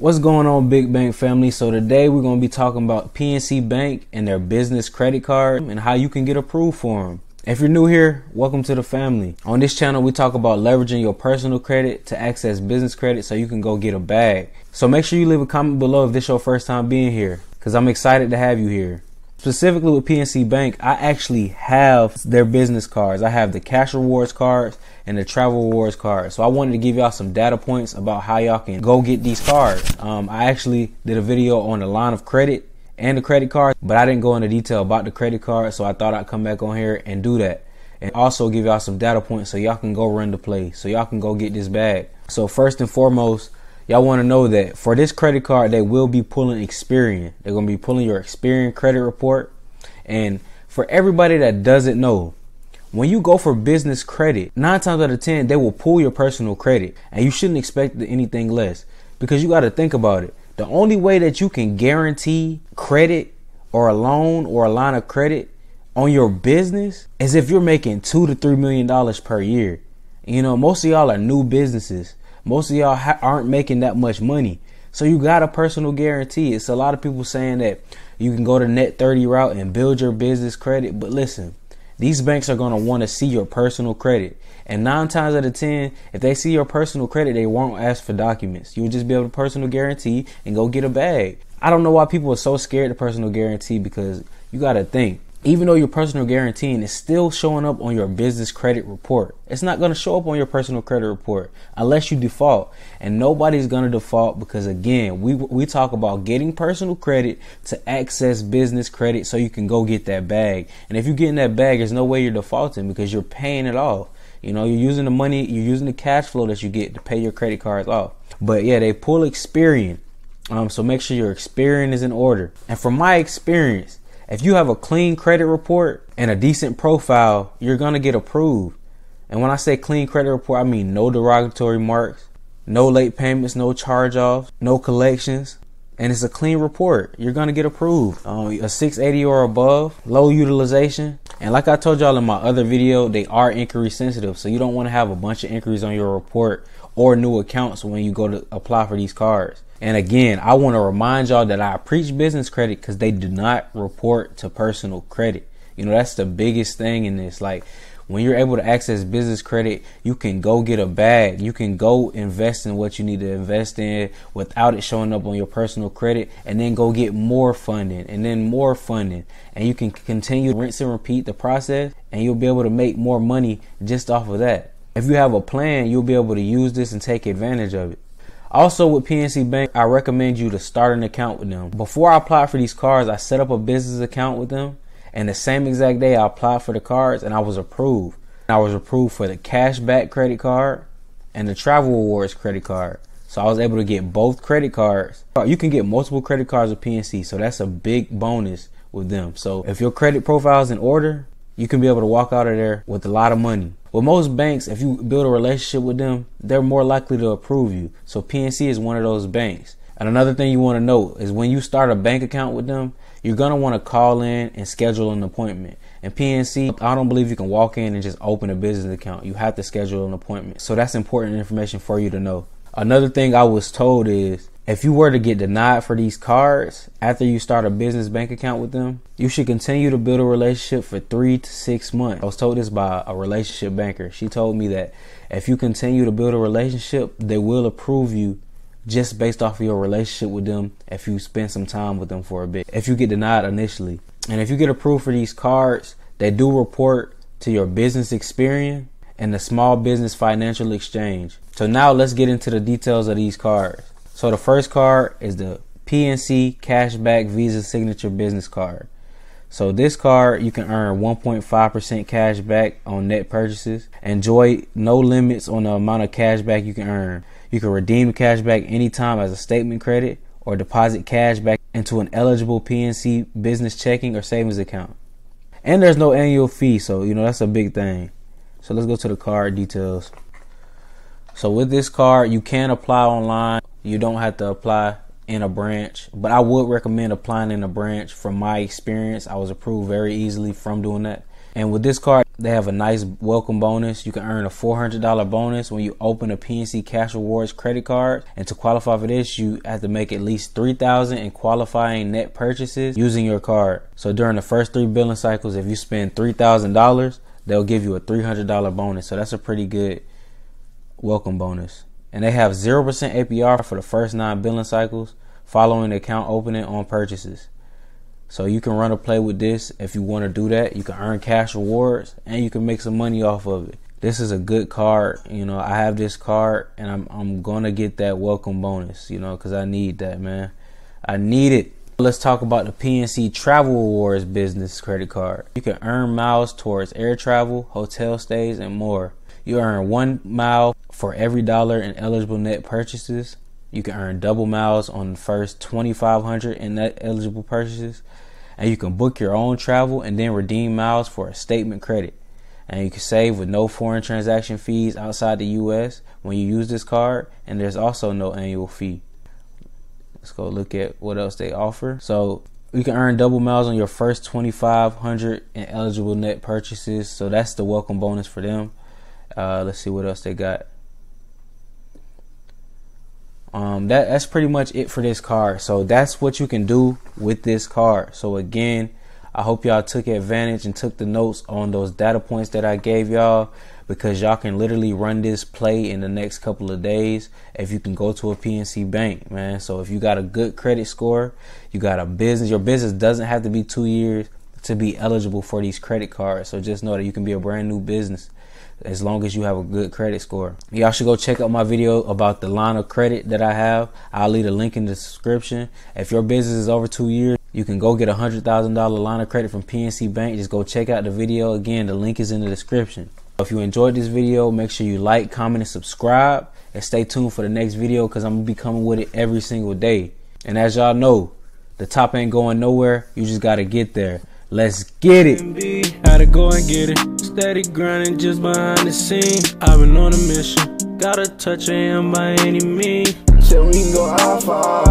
What's going on, Big Bank family? So today we're going to be talking about PNC Bank and their business credit card and how you can get approved for them. If you're new here, welcome to the family. On this channel, we talk about leveraging your personal credit to access business credit so you can go get a bag. So make sure you leave a comment below if this is your first time being here because I'm excited to have you here. Specifically with PNC Bank, I actually have their business cards. I have the cash rewards cards and the travel rewards cards. So I wanted to give y'all some data points about how y'all can go get these cards. Um, I actually did a video on the line of credit and the credit card, but I didn't go into detail about the credit card. So I thought I'd come back on here and do that and also give y'all some data points so y'all can go run the play. So y'all can go get this bag. So first and foremost, y'all want to know that for this credit card, they will be pulling Experian. They're going to be pulling your Experian credit report. And for everybody that doesn't know, when you go for business credit, nine times out of 10, they will pull your personal credit and you shouldn't expect anything less because you got to think about it. The only way that you can guarantee credit or a loan or a line of credit on your business is if you're making two to three million dollars per year. You know, most of y'all are new businesses most of y'all ha- aren't making that much money. So you got a personal guarantee. It's a lot of people saying that you can go the net 30 route and build your business credit. But listen, these banks are going to want to see your personal credit. And nine times out of 10, if they see your personal credit, they won't ask for documents. You'll just be able to personal guarantee and go get a bag. I don't know why people are so scared of personal guarantee because you got to think even though your personal guaranteeing is still showing up on your business credit report. It's not going to show up on your personal credit report unless you default. And nobody's going to default because again, we we talk about getting personal credit to access business credit so you can go get that bag. And if you're getting that bag, there's no way you're defaulting because you're paying it off. You know, you're using the money, you're using the cash flow that you get to pay your credit cards off. But yeah, they pull Experian. Um, so make sure your Experian is in order. And from my experience, if you have a clean credit report and a decent profile, you're going to get approved. And when I say clean credit report, I mean no derogatory marks, no late payments, no charge offs, no collections. And it's a clean report. You're going to get approved. Um, a 680 or above, low utilization. And like I told y'all in my other video, they are inquiry sensitive. So you don't want to have a bunch of inquiries on your report or new accounts when you go to apply for these cards. And again, I want to remind y'all that I preach business credit because they do not report to personal credit. You know, that's the biggest thing in this. Like, when you're able to access business credit, you can go get a bag. You can go invest in what you need to invest in without it showing up on your personal credit and then go get more funding and then more funding. And you can continue rinse and repeat the process and you'll be able to make more money just off of that. If you have a plan, you'll be able to use this and take advantage of it. Also with PNC Bank, I recommend you to start an account with them. Before I applied for these cards, I set up a business account with them. And the same exact day I applied for the cards and I was approved. I was approved for the cashback credit card and the travel rewards credit card. So I was able to get both credit cards. You can get multiple credit cards with PNC. So that's a big bonus with them. So if your credit profile is in order, you can be able to walk out of there with a lot of money. With most banks, if you build a relationship with them, they're more likely to approve you. So PNC is one of those banks. And another thing you want to know is when you start a bank account with them, you're going to want to call in and schedule an appointment. And PNC, I don't believe you can walk in and just open a business account. You have to schedule an appointment. So that's important information for you to know. Another thing I was told is if you were to get denied for these cards after you start a business bank account with them, you should continue to build a relationship for three to six months. I was told this by a relationship banker. She told me that if you continue to build a relationship, they will approve you just based off of your relationship with them if you spend some time with them for a bit. If you get denied initially. And if you get approved for these cards, they do report to your business Experian and the small business financial exchange. So now let's get into the details of these cards. So the first card is the PNC Cashback Visa Signature Business Card. So this card you can earn 1.5% cash back on net purchases. Enjoy no limits on the amount of cash back you can earn. You can redeem cash back anytime as a statement credit or deposit cash back into an eligible PNC business checking or savings account. And there's no annual fee, so you know that's a big thing. So let's go to the card details. So with this card, you can apply online you don't have to apply in a branch, but I would recommend applying in a branch. From my experience, I was approved very easily from doing that. And with this card, They have a nice welcome bonus. You can earn a $400 bonus when you open a PNC Cash Rewards credit card. And to qualify for this, you have to make at least 3000 in qualifying net purchases using your card. So during the first three billing cycles, if you spend $3,000, they'll give you a $300 bonus. So that's a pretty good welcome bonus. And they have 0% APR for the first nine billing cycles following the account opening on purchases. So you can run a play with this if you want to do that. You can earn cash rewards and you can make some money off of it. This is a good card. You know, I have this card and I'm I'm going to get that welcome bonus, you know, cuz I need that, man. I need it. Let's talk about the PNC Travel Rewards business credit card. You can earn miles towards air travel, hotel stays, and more. You earn one mile for every dollar in eligible net purchases. You can earn double miles on the first 2,500 in net eligible purchases. And you can book your own travel and then redeem miles for a statement credit. And you can save with no foreign transaction fees outside the US when you use this card. And there's also no annual fee. Let's go look at what else they offer. So you can earn double miles on your first 2,500 in eligible net purchases. So that's the welcome bonus for them. Uh, let's see what else they got um, that that's pretty much it for this card. So that's what you can do with this card. So again, I hope y'all took advantage and took the notes on those data points that I gave y'all because y'all can literally run this play in the next couple of days if you can go to a PNC bank, man. So if you got a good credit score, you got a business, your business doesn't have to be two years to be eligible for these credit cards. So just know that you can be a brand new business as long as you have a good credit score. Y'all should go check out my video about the line of credit that I have. I'll leave a link in the description. If your business is over two years, you can go get a hundred thousand dollar line of credit from PNC Bank. Just go check out the video. Again, the link is in the description. If you enjoyed this video, make sure you like, comment, and subscribe. And stay tuned for the next video because I'm gonna be coming with it every single day. And as y'all know, the top ain't going nowhere. You just gotta get there. Let's get it. Had to go and get it. Steady grinding just behind the scenes. I've been on a mission. Gotta touch him by any means. Said we can go high five.